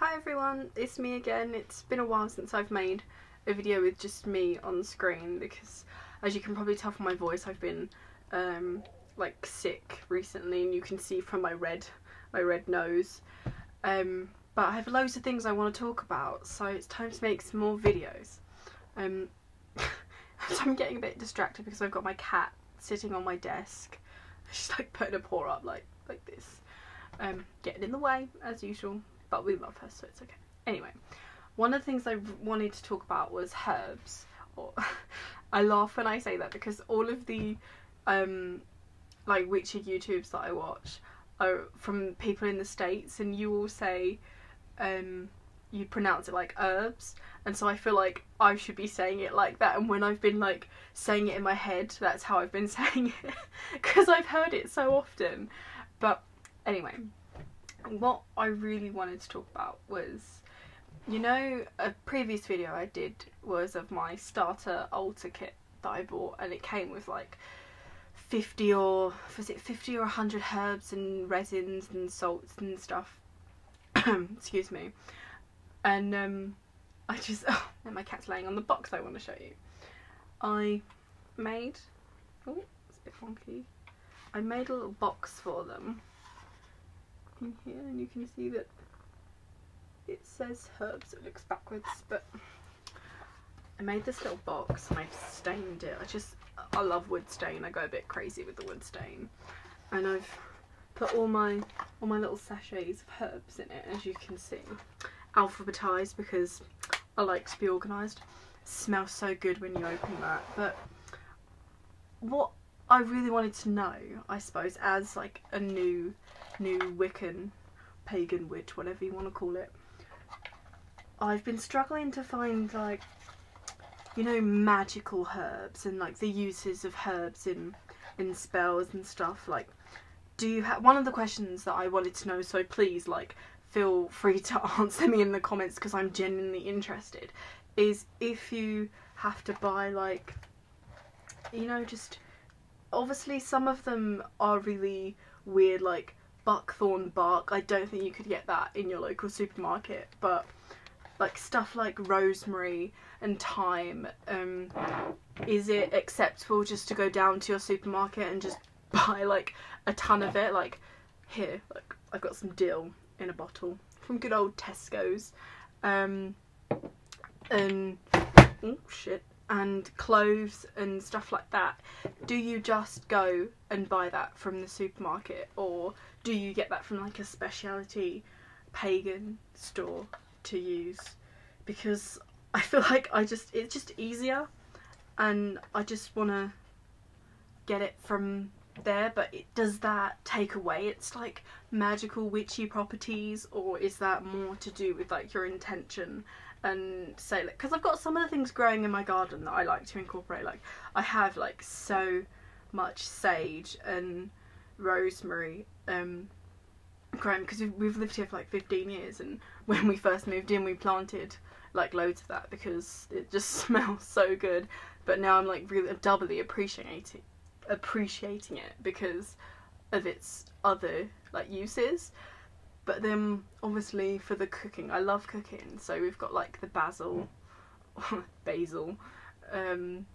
Hi everyone, it's me again. It's been a while since I've made a video with just me on screen because as you can probably tell from my voice I've been um, like sick recently and you can see from my red my red nose. Um, but I have loads of things I want to talk about so it's time to make some more videos. Um, I'm getting a bit distracted because I've got my cat sitting on my desk. She's like putting a paw up like like this. Um, getting in the way as usual but we love her, so it's okay. Anyway, one of the things I wanted to talk about was herbs. Or I laugh when I say that because all of the um, like witchy YouTubes that I watch are from people in the states, and you all say um, you pronounce it like herbs, and so I feel like I should be saying it like that. And when I've been like saying it in my head, that's how I've been saying it because I've heard it so often. But anyway, what I really wanted to talk about was, you know, a previous video I did was of my starter altar kit that I bought, and it came with like 50 or was it 50 or 100 herbs and resins and salts and stuff. Excuse me. And um, I just oh, my cat's laying on the box I want to show you. I made oh, it's a bit funky. I made a little box for them in here and you can see that it says herbs, it looks backwards, but I made this little box and I've stained it. I just, I love wood stain. I go a bit crazy with the wood stain. And I've put all my, all my little sachets of herbs in it, as you can see. Alphabetized because I like to be organised. Smells so good when you open that. But what I really wanted to know, I suppose, as like a new new Wiccan, pagan witch, whatever you want to call it. I've been struggling to find like, you know, magical herbs and like the uses of herbs in in spells and stuff. Like, do you have one of the questions that I wanted to know? So please, like, feel free to answer me in the comments because I'm genuinely interested. Is if you have to buy like, you know, just obviously some of them are really weird, like buckthorn bark. I don't think you could get that in your local supermarket, but like stuff like rosemary and thyme, um, is it acceptable just to go down to your supermarket and just buy like a ton of it? Like here, like I've got some dill in a bottle from good old Tesco's, um, and oh shit, and cloves and stuff like that. Do you just go and buy that from the supermarket, or do you get that from like a specialty pagan store to use? Because I feel like I just it's just easier, and I just want to get it from there. But it, does that take away its like magical witchy properties, or is that more to do with like your intention? And say like because I've got some of the things growing in my garden that I like to incorporate like I have like so much sage and rosemary um, growing because we've lived here for like 15 years and when we first moved in we planted like loads of that because it just smells so good. But now I'm like really doubly appreciating appreciating it because of its other like uses but then obviously for the cooking I love cooking so we've got like the basil basil um,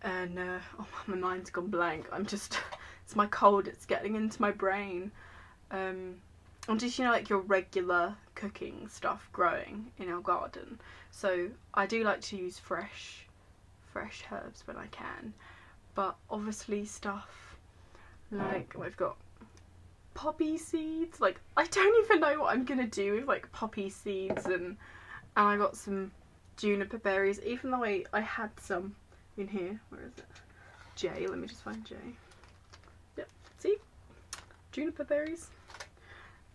and uh, oh my mind's gone blank. I'm just it's my cold it's getting into my brain. Um, and just you know like your regular cooking stuff growing in our garden. So I do like to use fresh fresh herbs when I can but obviously stuff like we've got poppy seeds like I don't even know what I'm gonna do with like poppy seeds and and I got some juniper berries even though I, I had some in here where is it J let me just find J Yep, See? Juniper berries.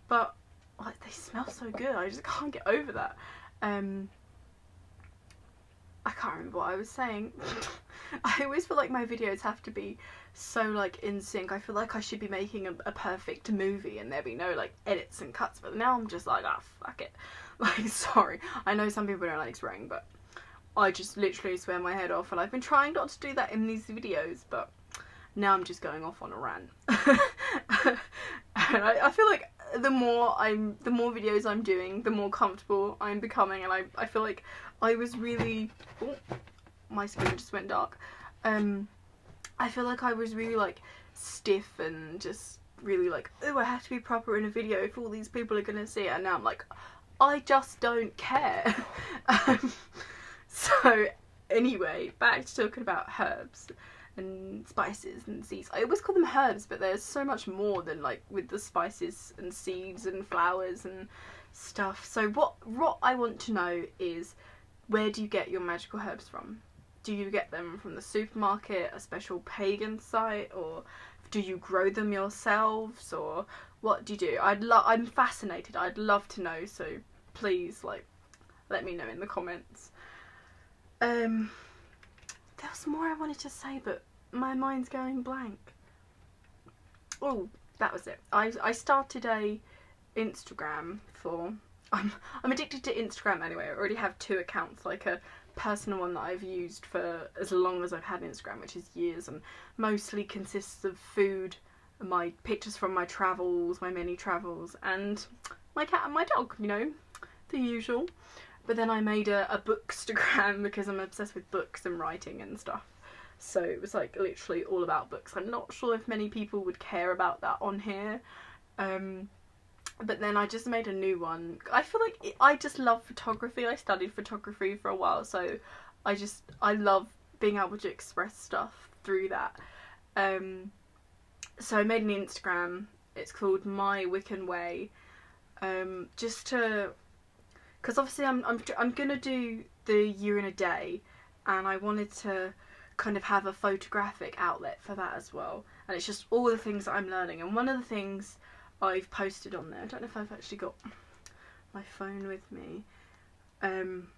But like they smell so good. I just can't get over that. Um I can't remember what I was saying. I always feel like my videos have to be so like in sync. I feel like I should be making a, a perfect movie and there be no like edits and cuts. But now I'm just like, ah, fuck it. Like, sorry. I know some people don't like swearing, but I just literally swear my head off. And I've been trying not to do that in these videos, but now I'm just going off on a rant. and I, I, feel like the more I'm the more videos I'm doing, the more comfortable I'm becoming and I I feel like I was really oh, my screen just went dark. Um I feel like I was really like stiff and just really like oh I have to be proper in a video if all these people are gonna see it and now I'm like I just don't care. um, so anyway, back to talking about herbs and spices and seeds. I always call them herbs, but there's so much more than like with the spices and seeds and flowers and stuff. So what what I want to know is where do you get your magical herbs from? Do you get them from the supermarket, a special pagan site, or do you grow them yourselves, or what do you do? I'd love. I'm fascinated. I'd love to know. So please, like, let me know in the comments. Um, there was more I wanted to say, but my mind's going blank. Oh, that was it. I I started a Instagram for. I'm I'm addicted to Instagram anyway. I already have two accounts, like a personal one that I've used for as long as I've had Instagram, which is years, and mostly consists of food, my pictures from my travels, my many travels, and my cat and my dog. You know, the usual. But then I made a, a bookstagram because I'm obsessed with books and writing and stuff. So it was like literally all about books. I'm not sure if many people would care about that on here. Um, but then I just made a new one. I feel like it, I just love photography. I studied photography for a while, so I just I love being able to express stuff through that. Um, so I made an Instagram. It's called My Wiccan Way, um, just to because obviously I'm I'm I'm gonna do the year in a day, and I wanted to kind of have a photographic outlet for that as well. And it's just all the things that I'm learning. And one of the things I've posted on there, I don't know if I've actually got my phone with me. Um,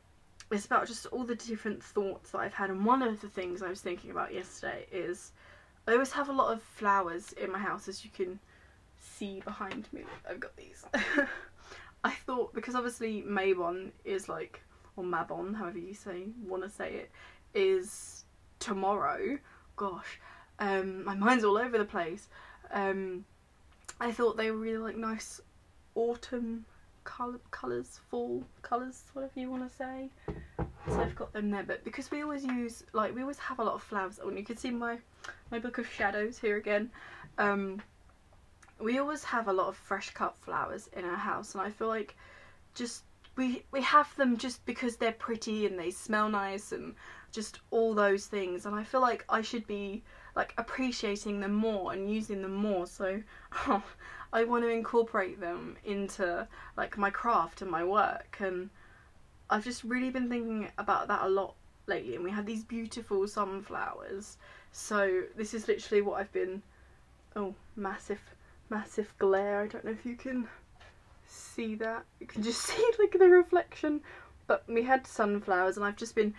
it's about just all the different thoughts that I've had. And one of the things I was thinking about yesterday is I always have a lot of flowers in my house, as you can see behind me. I've got these. I thought because obviously Mabon is like or Mabon, however you say want to say it, is tomorrow. Gosh, um, my mind's all over the place. Um, I thought they were really like nice autumn color colors, fall colors, whatever you want to say. So I've got them there, but because we always use like we always have a lot of flowers on. You can see my my book of shadows here again. Um, we always have a lot of fresh cut flowers in our house and I feel like just we we have them just because they're pretty and they smell nice and just all those things and I feel like I should be like appreciating them more and using them more so oh, I want to incorporate them into like my craft and my work and I've just really been thinking about that a lot lately and we had these beautiful sunflowers so this is literally what I've been oh massive massive glare. I don't know if you can see that. You can just see like the reflection. But we had sunflowers and I've just been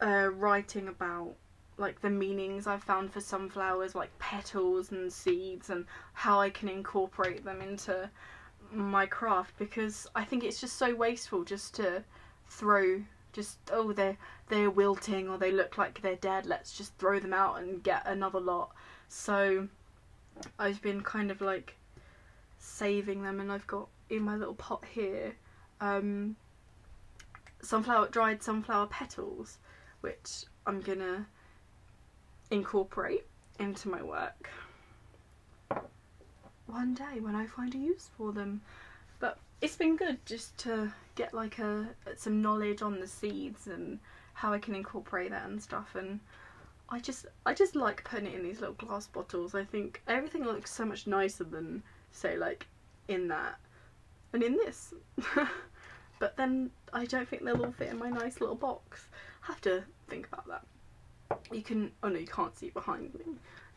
uh, writing about like the meanings I've found for sunflowers, like petals and seeds and how I can incorporate them into my craft because I think it's just so wasteful just to throw just oh they're they're wilting or they look like they're dead let's just throw them out and get another lot. So I've been kind of like saving them and I've got in my little pot here um, sunflower dried sunflower petals which I'm gonna incorporate into my work one day when I find a use for them but it's been good just to get like a some knowledge on the seeds and how I can incorporate that and stuff and I just I just like putting it in these little glass bottles. I think everything looks so much nicer than say like in that and in this. but then I don't think they'll all fit in my nice little box. I have to think about that. You can oh no you can't see behind me.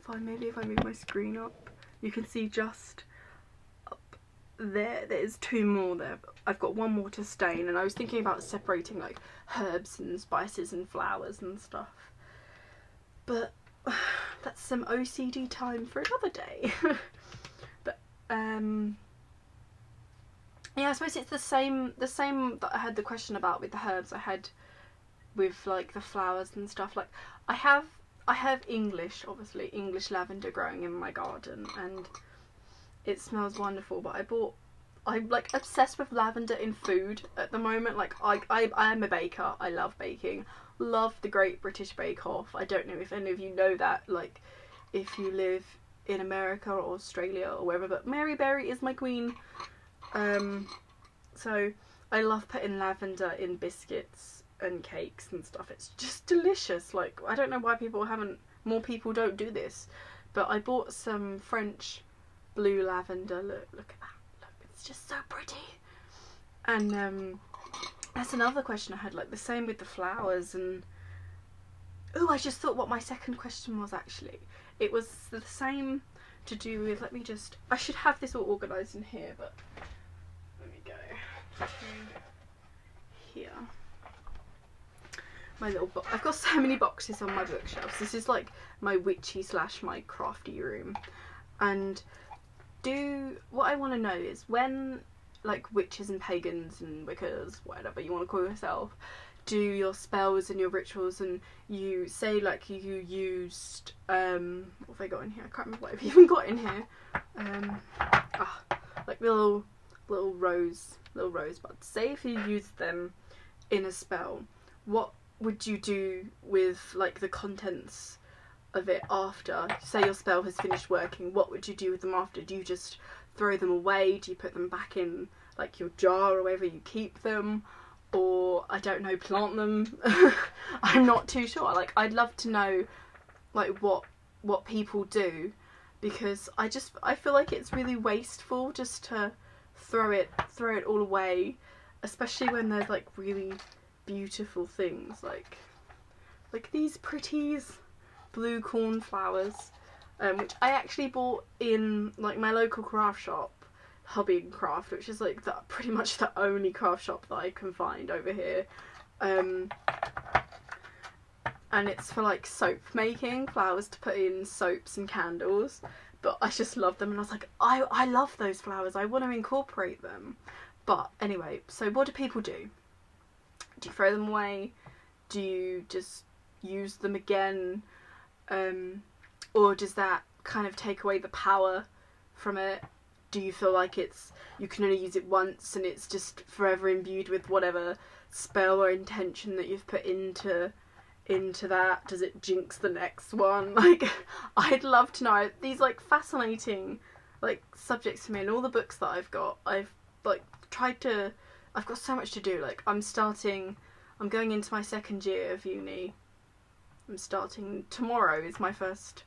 I maybe if I move my screen up you can see just up there there's two more there I've got one more to stain and I was thinking about separating like herbs and spices and flowers and stuff but that's some OCD time for another day. but um yeah, I suppose it's the same the same that I had the question about with the herbs I had with like the flowers and stuff. Like I have I have English, obviously English lavender growing in my garden and it smells wonderful. But I bought I'm like obsessed with lavender in food at the moment. Like I I I am a baker. I love baking. Love the Great British Bake Off. I don't know if any of you know that. Like if you live in America or Australia or wherever, but Mary Berry is my queen. Um, so I love putting lavender in biscuits and cakes and stuff. It's just delicious. Like I don't know why people haven't more people don't do this. But I bought some French blue lavender. Look look at that. Look, it's just so pretty. And um that's another question I had, like the same with the flowers and Oh, I just thought what my second question was actually. It was the same to do with let me just I should have this all organised in here, but let me go here my little box. I've got so many boxes on my bookshelves. This is like my witchy slash my crafty room. And do what I want to know is when like witches and pagans and wiccas, whatever you want to call yourself, do your spells and your rituals and you say like you used um what have I got in here? I can't remember what I've even got in here. Um ah, like little little rose little rosebuds. Say if you used them in a spell, what would you do with like the contents of it after? Say your spell has finished working, what would you do with them after? Do you just throw them away? Do you put them back in like your jar or wherever you keep them? Or I don't know, plant them? I'm not too sure. Like I'd love to know like what what people do because I just I feel like it's really wasteful just to throw it throw it all away especially when there's like really beautiful things like like these pretties blue cornflowers um, which I actually bought in like my local craft shop Hobby and Craft which is like the, pretty much the only craft shop that I can find over here. Um, and it's for like soap making flowers to put in soaps and candles but I just love them and I was like I, I love those flowers I want to incorporate them. But anyway so what do people do do you throw them away? Do you just use them again? Um, or does that kind of take away the power from it? Do you feel like it's you can only use it once and it's just forever imbued with whatever spell or intention that you've put into into that? Does it jinx the next one? Like I'd love to know these like fascinating like subjects to me and all the books that I've got. I've like tried to I've got so much to do. Like I'm starting, I'm going into my second year of uni. I'm starting tomorrow. Is my first,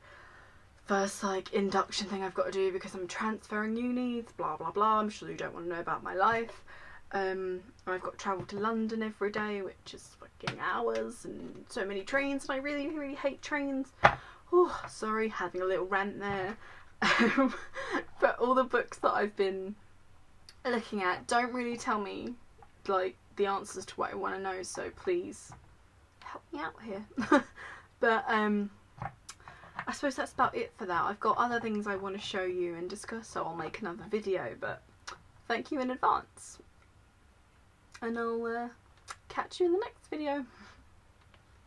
first like induction thing I've got to do because I'm transferring unis. Blah blah blah. I'm sure you don't want to know about my life. Um, I've got to travel to London every day, which is fucking hours and so many trains, and I really really hate trains. Oh, sorry, having a little rant there. Um, but all the books that I've been looking at don't really tell me like the answers to what I want to know so please help me out here. But um I suppose that's about it for that. I've got other things I want to show you and discuss so I'll make another video but thank you in advance. And I'll uh, catch you in the next video